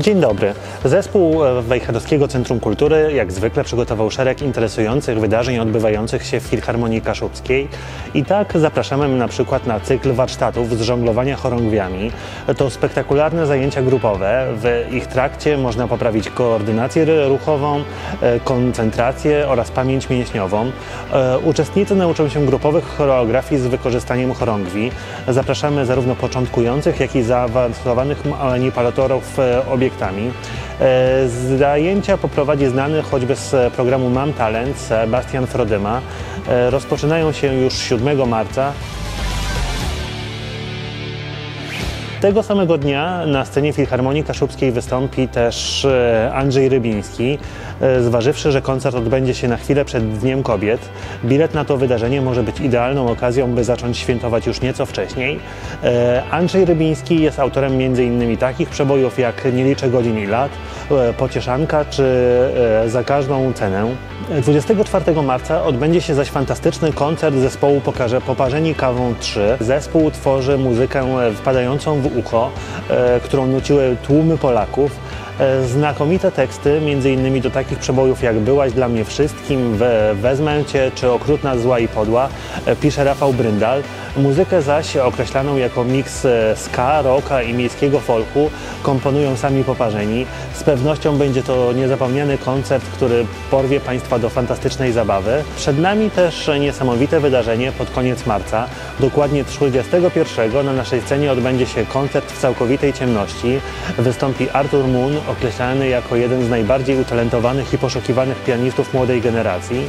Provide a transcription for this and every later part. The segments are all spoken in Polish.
Dzień dobry. Zespół e, Wejherowskiego Centrum Kultury jak zwykle przygotował szereg interesujących wydarzeń odbywających się w Filharmonii Kaszubskiej. I tak zapraszamy na przykład na cykl warsztatów z żonglowania chorągwiami. To spektakularne zajęcia grupowe. W ich trakcie można poprawić koordynację ruchową, e, koncentrację oraz pamięć mięśniową. E, Uczestnicy nauczą się grupowych choreografii z wykorzystaniem chorągwi. Zapraszamy zarówno początkujących, jak i zaawansowanych manipulatorów e, obiektami. E, Zajęcia poprowadzi znany choćby z programu Mam Talent Sebastian Frodyma. E, Rozpoczynają się już 7 marca. Tego samego dnia na scenie Filharmonii Kaszubskiej wystąpi też e, Andrzej Rybiński. E, Zważywszy, że koncert odbędzie się na chwilę przed Dniem Kobiet, bilet na to wydarzenie może być idealną okazją, by zacząć świętować już nieco wcześniej. E, Andrzej Rybiński jest autorem m.in. takich przebojów jak Nie liczę godzin i lat, Pocieszanka czy Za każdą cenę. 24 marca odbędzie się zaś fantastyczny koncert zespołu Pokaże Poparzeni Kawą 3. Zespół tworzy muzykę wpadającą w ucho, e, którą nuciły tłumy Polaków. E, Znakomite teksty, między innymi do takich przebojów jak Byłaś dla mnie wszystkim, We- Wezmę Cię czy Okrutna, Zła i Podła, e, pisze Rafał Bryndal. Muzykę zaś określaną jako miks e, ska, rocka i miejskiego folku komponują sami poparzeni. Z pewnością będzie to niezapomniany koncert, który porwie Państwa do fantastycznej zabawy. Przed nami też niesamowite wydarzenie pod koniec marca. Dokładnie 31 na naszej scenie odbędzie się koncert w całkowitej ciemności. Wystąpi Arthur Moon, określany jako jeden z najbardziej utalentowanych i poszukiwanych pianistów młodej generacji.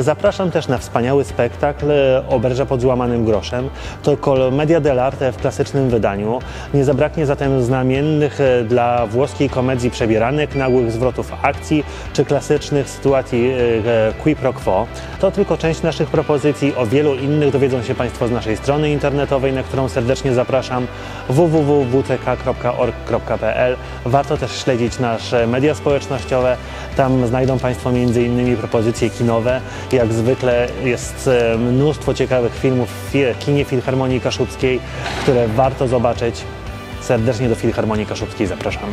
Zapraszam też na wspaniały spektakl Oberża pod złamanym groszem. To komedia dell'arte w klasycznym wydaniu. Nie zabraknie zatem znamiennych e, dla włoskiej komedii przebieranek, nagłych zwrotów akcji czy klasycznych sytuacji e, qui pro quo. To tylko część naszych propozycji. O wielu innych dowiedzą się Państwo z naszej strony internetowej, na którą serdecznie zapraszam www.wck.org.pl. Warto też śledzić nasze media społecznościowe. Tam znajdą Państwo m.in. propozycje kinowe. Jak zwykle jest e, mnóstwo ciekawych filmów w kinie Filharmonii Kaszubskiej, które warto zobaczyć. Serdecznie do Filharmonii Kaszubskiej zapraszamy.